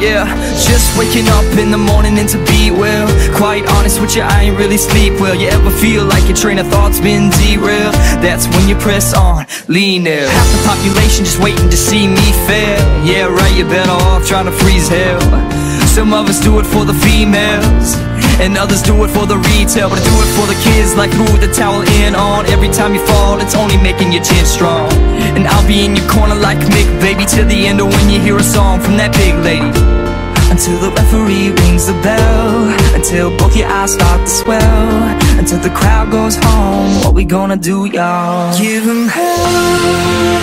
Yeah, just waking up in the morning and to be well. Quite honest with you, I ain't really sleep well. You ever feel like your train of thought's been derailed? That's when you press on, lean there Half the population just waiting to see me fail. Yeah, right, you're better off trying to freeze hell. Some of us do it for the females and others do it for the retail. But I do it for the kids like threw the towel in on. Every time you fall, it's only making your chin strong. And I'll be in your corner like Mick, baby Till the end of when you hear a song from that big lady until the referee rings the bell. Until both your eyes start to swell. Until the crowd goes home. What we gonna do, y'all? Give them hell.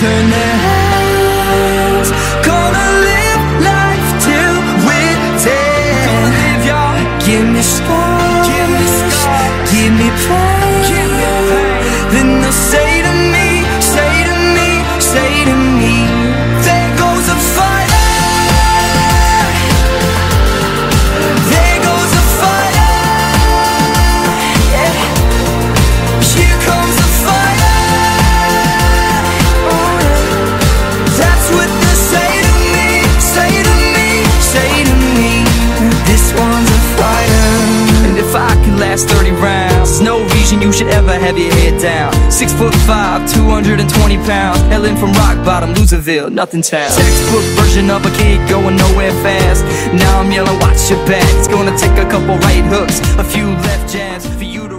Turn their heads. Gonna live life till we're dead. Gonna live, y'all. Give me scars have your head down. Six foot five, 220 pounds. Helen from rock bottom, Loserville, nothing town. Textbook version of a kid going nowhere fast. Now I'm yelling, watch your back. It's gonna take a couple right hooks, a few left jabs for you.